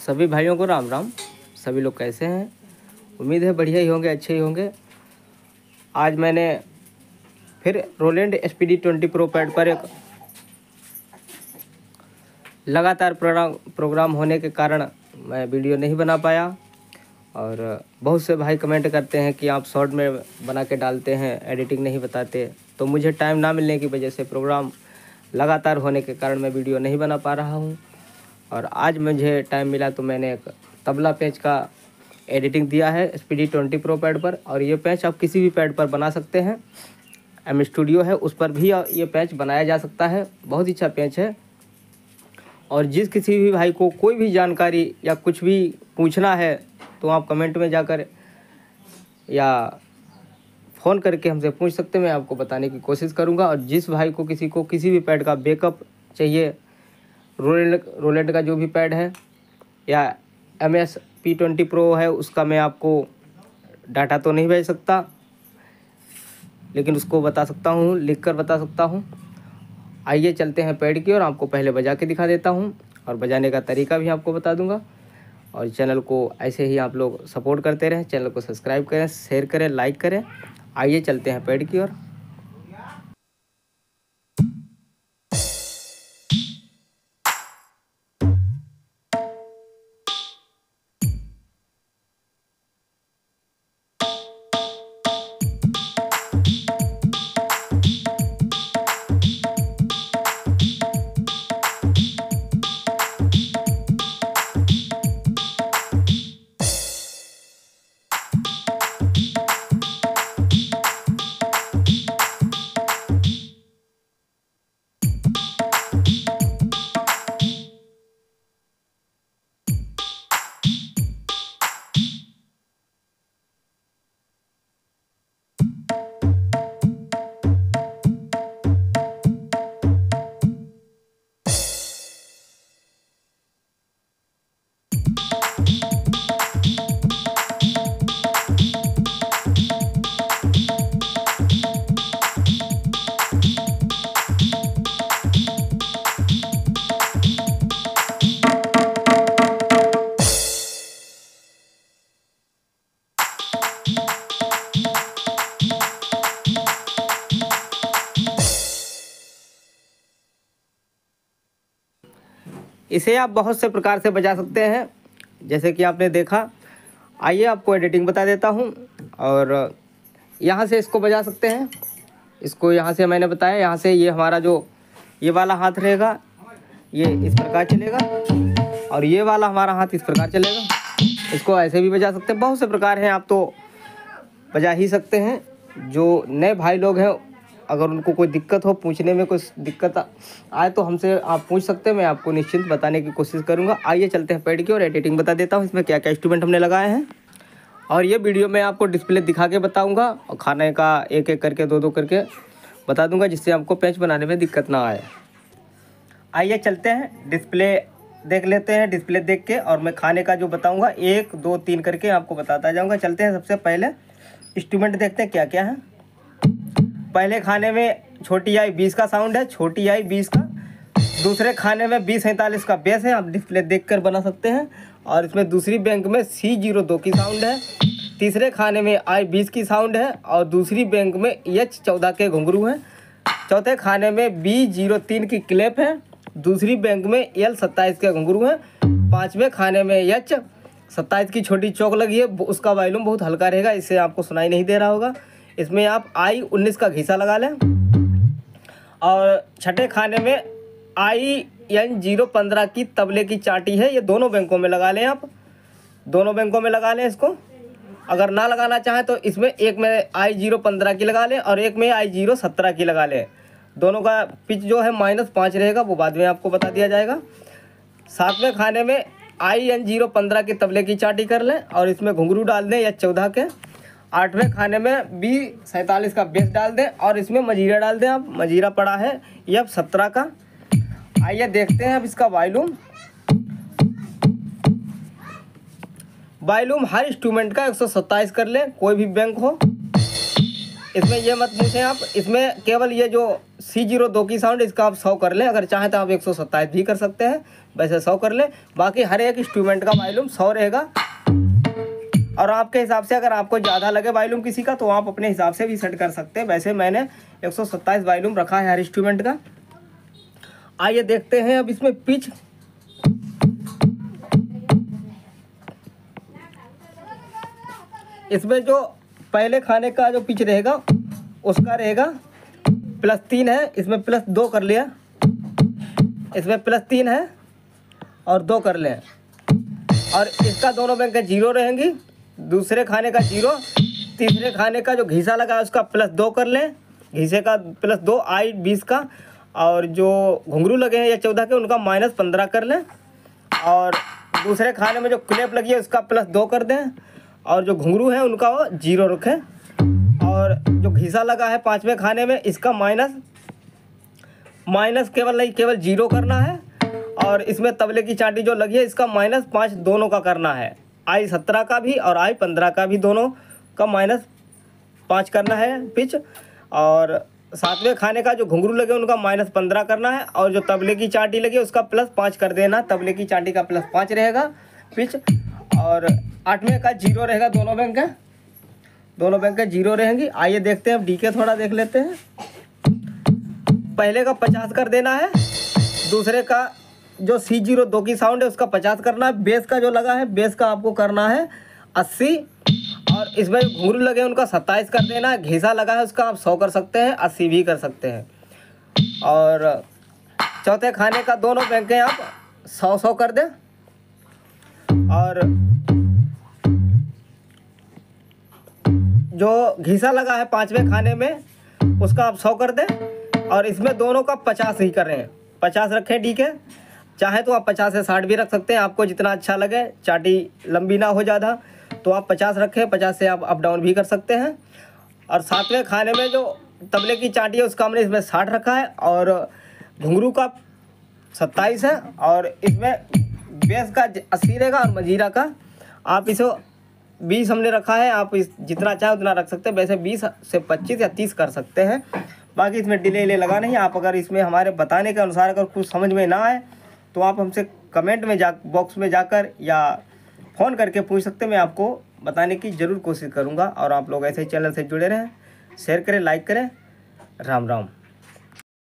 सभी भाइयों को राम राम। सभी लोग कैसे हैं? उम्मीद है बढ़िया ही होंगे, अच्छे ही होंगे। आज मैंने फिर Roland S P D twenty pro pad पर एक लगातार प्रोग्राम प्रोग्राम होने के कारण मैं वीडियो नहीं बना पाया। और बहुत से भाई कमेंट करते हैं कि आप शॉर्ट में बना के डालते हैं, एडिटिंग नहीं बताते। तो मुझे टाइम ना मिलने की वजह से प्रोग्राम लगातार होने के कारण मैं वीडियो नहीं बना पा रहा हूँ। और आज मुझे टाइम मिला तो मैंने एक तबला पेज का एडिटिंग दिया है S P D twenty pro pad पर। और ये पैच आप किसी भी पैड पर बना सकते हैं। एम स्टूडियो है, उस पर भी ये पैच बनाया जा सकता है। बहुत ही अच्छा पैच है। और जिस किसी भी भाई को कोई भी जानकारी या कुछ भी पूछना है तो आप कमेंट में जाकर या फ़ोन करके हमसे पूछ सकते हैं। मैं आपको बताने की कोशिश करूँगा। और जिस भाई को किसी को किसी भी पैड का बैकअप चाहिए रोलेंड रोलेंड का जो भी पैड है, या M S P twenty pro है, उसका मैं आपको डाटा तो नहीं भेज सकता, लेकिन उसको बता सकता हूँ लिख कर बता सकता हूँ। आइए चलते हैं पैड की और आपको पहले बजा के दिखा देता हूँ, और बजाने का तरीका भी आपको बता दूँगा। और चैनल को ऐसे ही आप लोग सपोर्ट करते रहें, चैनल को सब्सक्राइब करें, शेयर करें, लाइक करें। आइए चलते हैं पैड की ओर। इसे आप बहुत से प्रकार से बजा सकते हैं। जैसे कि आपने देखा, आइए आपको एडिटिंग बता देता हूँ और यहाँ से इसको बजा सकते हैं। इसको यहाँ से मैंने बताया, यहाँ से ये हमारा जो, ये वाला हाथ रहेगा, ये इस प्रकार चलेगा और ये वाला हमारा हाथ इस प्रकार चलेगा। इसको ऐसे भी बजा सकते हैं। बहुत से प्रकार हैं, आप तो बजा ही सकते हैं। जो नए भाई लोग हैं अगर उनको कोई दिक्कत हो, पूछने में कोई दिक्कत आए तो हमसे आप पूछ सकते हैं, मैं आपको निश्चिंत बताने की कोशिश करूँगा। आइए चलते हैं पेड की और एडिटिंग बता देता हूँ, इसमें क्या क्या इंस्ट्रूमेंट हमने लगाए हैं। और ये वीडियो मैं आपको डिस्प्ले दिखा के बताऊँगा, और खाने का एक एक करके दो दो करके बता दूँगा, जिससे आपको पैच बनाने में दिक्कत ना आए। आइए चलते हैं डिस्प्ले देख लेते हैं डिस्प्ले देख के, और मैं खाने का जो बताऊँगा, एक, दो, तीन करके आपको बताता जाऊँगा। चलते हैं सबसे पहले इंस्ट्रूमेंट देखते हैं क्या क्या है। पहले खाने में छोटी आई बीस का साउंड है, छोटी आई बीस का। दूसरे खाने में बीस सैंतालीस का बेस है, आप डिस्प्ले देख कर बना सकते हैं। और इसमें दूसरी बैंक में सी ज़ीरो दो की साउंड है। तीसरे खाने में आई बीस की साउंड है और दूसरी बैंक में एच चौदह के घुंघरू हैं। चौथे खाने में बी ज़ीरो तीन की क्लेप है। दूसरी बैंक में एल सत्ताईस के घुंघरू हैं। पाँचवें खाने में एच सत्ताईस की छोटी चौक लगी है। उसका वॉल्यूम बहुत हल्का रहेगा इससे आपको सुनाई नहीं दे रहा होगा। इसमें आप आई उन्नीस का घीसा लगा लें और छठे खाने में आई एन ज़ीरो पंद्रह की तबले की चाटी है, ये दोनों बैंकों में लगा लें आप। दोनों बैंकों में लगा लें इसको। अगर ना लगाना चाहें तो इसमें एक में आई ज़ीरो पंद्रह की लगा लें और एक में आई ज़ीरो सत्रह की लगा लें। दोनों का पिच जो है माइनस पाँच रहेगा, वो बाद में आपको बता दिया जाएगा। सातवें खाने में आई एन ज़ीरो पंद्रह की तबले की चाटी कर लें और इसमें घुंघरू डाल दें या चौदह के। आठवें खाने में बी सैंतालीस का बेस डाल दें और इसमें मजीरा डाल दें आप। मजीरा पड़ा है ये अब सत्रह का। आइए देखते हैं अब इसका वॉल्यूम। वॉल्यूम हर इंस्ट्रूमेंट का 127 कर लें, कोई भी बैंक हो। इसमें ये मत पूछें आप, इसमें केवल ये जो सी ज़ीरो दो की साउंड इसका आप सौ कर लें। अगर चाहें तो आप एक सौ सत्ताईस भी कर सकते हैं, वैसे सौ कर लें। बाकी हर एक इंस्ट्रूमेंट का वॉल्यूम सौ रहेगा। और आपके हिसाब से अगर आपको ज़्यादा लगे वॉल्यूम किसी का तो आप अपने हिसाब से भी सेट कर सकते हैं। वैसे मैंने एक सौ रखा है हर इंस्ट्रूमेंट का। आइए देखते हैं अब इसमें पिच इसमें जो पहले खाने का जो पिच रहेगा, उसका रहेगा प्लस तीन है। इसमें प्लस दो कर लिया। इसमें प्लस तीन है और दो कर लें और इसका दोनों बैंक ज़ीरो रहेंगी दूसरे खाने का ज़ीरो, तीसरे खाने का जो घीसा लगा है उसका प्लस दो कर लें। घीसे का प्लस दो आई बीस का। और जो घुंघरू लगे हैं या चौदह के, उनका माइनस पंद्रह कर लें। और दूसरे खाने में जो क्लेप लगी है, उसका प्लस दो कर दें। और जो घुंघरू है, उनका वो ज़ीरो रखें। और जो घीसा लगा है पाँचवें खाने में, इसका माइनस माइनस केवल नहीं, केवल ज़ीरो करना है। और इसमें तबले की चाटी जो लगी है, इसका माइनस पाँच दोनों का करना है। आई सत्रह का भी और आई पंद्रह का भी दोनों का माइनस पाँच करना है पिच और सातवें खाने का जो घुंघरू लगे, उनका माइनस पंद्रह करना है और जो तबले की चाटी लगी, उसका प्लस पाँच कर देना। तबले की चाटी का प्लस पाँच रहेगा पिच और आठवें का ज़ीरो रहेगा, दोनों बैंक का दोनों बैंक के ज़ीरो रहेंगी। आइए देखते हैं, अब डी के थोड़ा देख लेते हैं। पहले का पचास कर देना है, दूसरे का जो सी ज़ीरो दो की साउंड है, उसका पचास करना है। बेस का जो लगा है बेस का आपको करना है अस्सी। और इसमें घुंघरू लगे, उनका सत्ताईस कर देना है। घीसा लगा है उसका, आप सौ कर सकते हैं, अस्सी भी कर सकते हैं। और चौथे खाने का दोनों बैंकें आप, सौ सौ कर दें। और जो घीसा लगा है पाँचवें खाने में, उसका आप सौ कर दें। और इसमें दोनों का पचास ही करें पचास रखें, ठीक है? चाहे तो आप पचास से साठ भी रख सकते हैं। आपको जितना अच्छा लगे, चाटी लंबी ना हो ज़्यादा तो आप पचास रखें, पचास से आप अप डाउन भी कर सकते हैं। और सातवें खाने में जो तबले की चाटी है, उसका हमने इसमें साठ रखा है, और घुंघरू का सत्ताईस है, और इसमें बेस का अस्सी रहेगा और मजीरा का। आप इसे बीस हमने रखा है, आप इस जितना चाहे उतना रख सकते हैं। वैसे बीस से पच्चीस या तीस कर सकते हैं। बाकी इसमें डिले ले लगा नहीं। आप अगर इसमें हमारे बताने के अनुसार अगर कुछ समझ में ना आए तो आप हमसे कमेंट में जा बॉक्स में जाकर या फ़ोन करके पूछ सकते मैं आपको बताने की ज़रूर कोशिश करूँगा और आप लोग ऐसे ही चैनल से जुड़े रहें। शेयर करें लाइक करें। राम राम।